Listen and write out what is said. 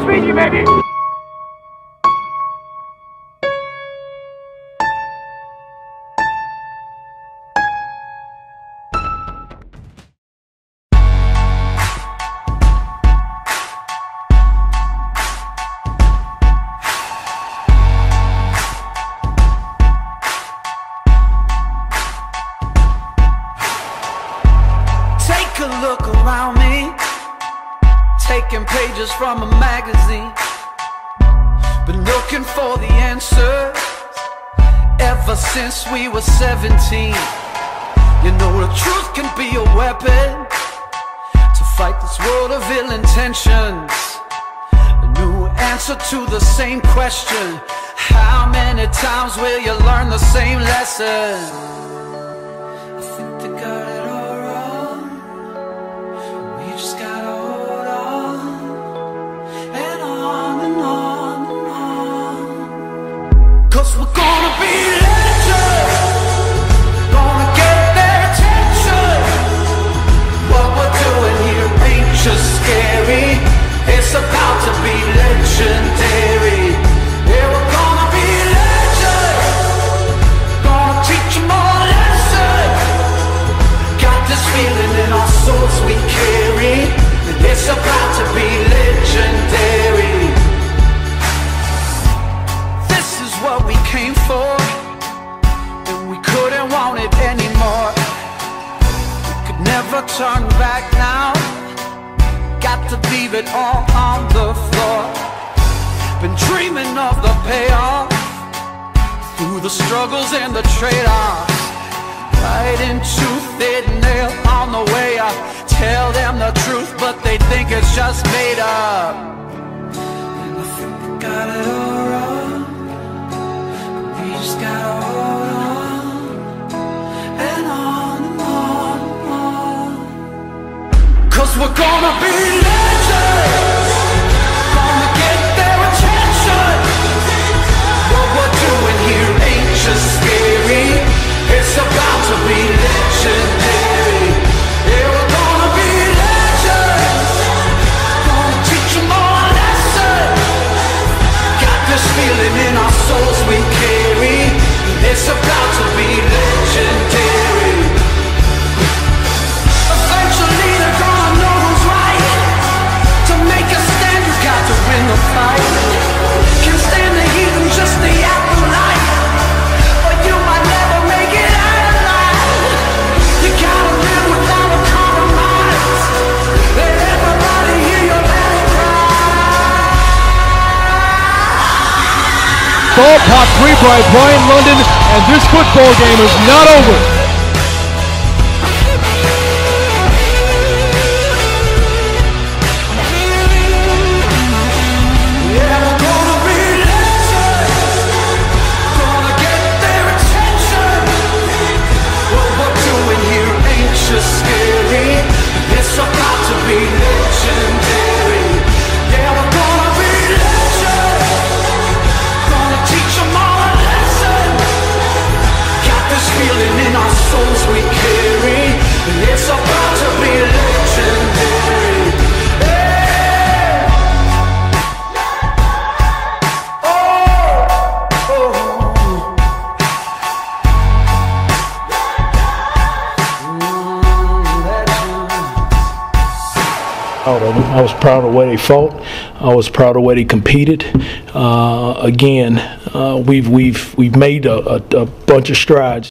Fiji, baby! Take a look around me, taking pages from a magazine. Been looking for the answers ever since we were 17. You know the truth can be a weapon to fight this world of ill intentions. A new answer to the same question. How many times will you learn the same lesson? Turn back now. Got to leave it all on the floor. Been dreaming of the payoff through the struggles and the trade-offs. Right into thin nail on the way up. Tell them the truth, but they think it's just made up. Cause we're gonna be legends. Gonna get their attention. What we're doing here ain't just scary. It's about to be legendary. Yeah, we're gonna be legends. Gonna teach 'em all a lesson. Got this feeling in our souls we Ball pop free by Bryan London, and this football game is not over. Proud of them. I was proud of the way they fought. I was proud of the way they competed. Uh, again, uh, we've we've we've made a, a, a bunch of strides.